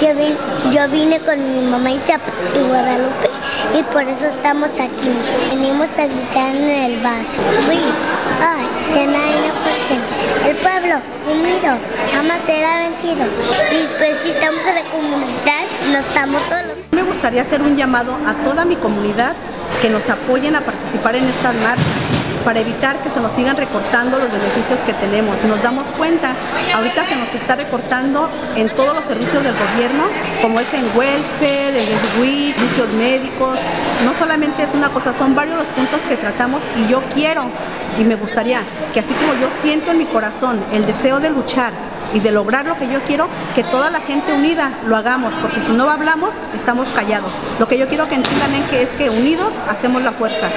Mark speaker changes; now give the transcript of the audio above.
Speaker 1: Yo, vine, yo vine con mi mamá y Guadalupe y por eso estamos aquí. Venimos a gritar en el nine El pueblo unido jamás será vencido. Y pues si estamos en la comunidad, no estamos solos.
Speaker 2: Me gustaría hacer un llamado a toda mi comunidad que nos apoyen a participar en estas marchas para evitar que se nos sigan recortando los beneficios que tenemos. Si nos damos cuenta, ahorita se nos está recortando en todos los servicios del gobierno, como es en welfare, en SWIT, servicios médicos. No solamente es una cosa, son varios los puntos que tratamos y yo quiero y me gustaría que así como yo siento en mi corazón el deseo de luchar y de lograr lo que yo quiero, que toda la gente unida lo hagamos, porque si no hablamos, estamos callados. Lo que yo quiero que entiendan es que es que unidos hacemos la fuerza.